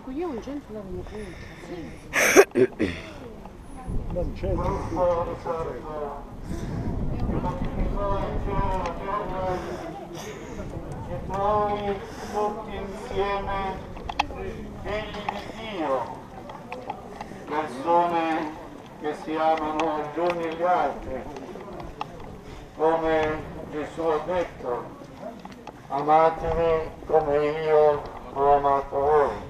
qui è un da una Non c'è e noi tutti insieme figli di Dio, persone che si amano gli uni gli altri, come Gesù ha detto, amatemi come io ho amato voi,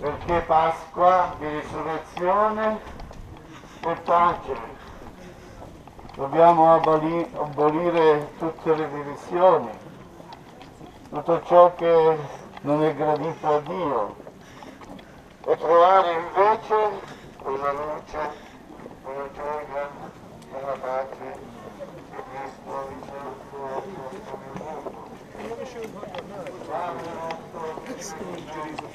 perché Pasqua di risurrezione e pace. Dobbiamo aboli- abolire tutte le divisioni, tutto ciò che non è gradito a Dio e trovare invece quella luce, quella gioia, quella pace che Cristo ha ricevuto a questo mondo.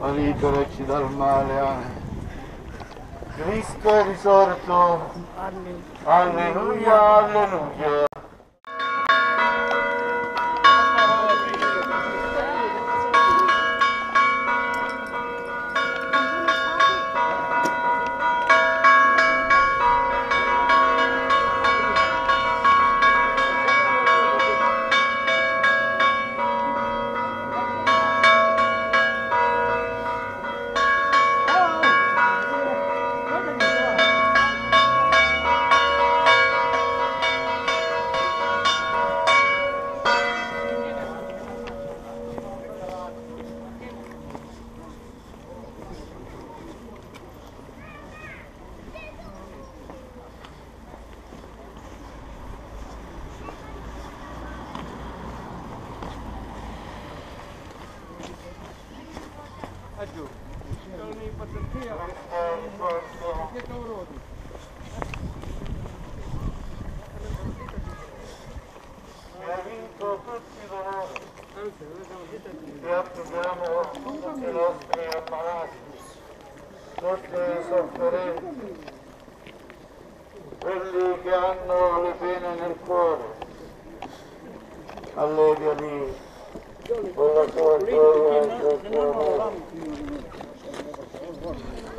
E liberaci dal male. Cristo risorto. Alleluia, alleluia. E vinto tutti i tutti i nostri ammalati, tutte le sofferenze, quelli che hanno le pene nel cuore. Alleviali con la tua gioia e il tuo amore. Padre nostro, se sei in cielo, sia santificato il tuo nome,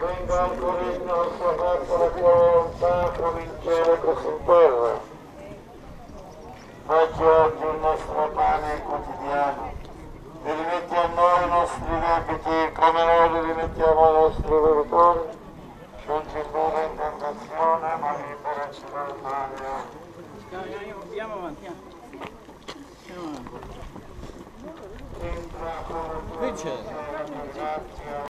venga il tuo regno, sia fatta la tua volontà, come in cielo così in terra. Dacci oggi il nostro pane quotidiano e rimetti a noi i nostri debiti come noi li rimettiamo ai nostri debitori. Non ci indurre in tentazione, ma liberaci dal male. Andiamo avanti. Andiamo avanti. Entra con la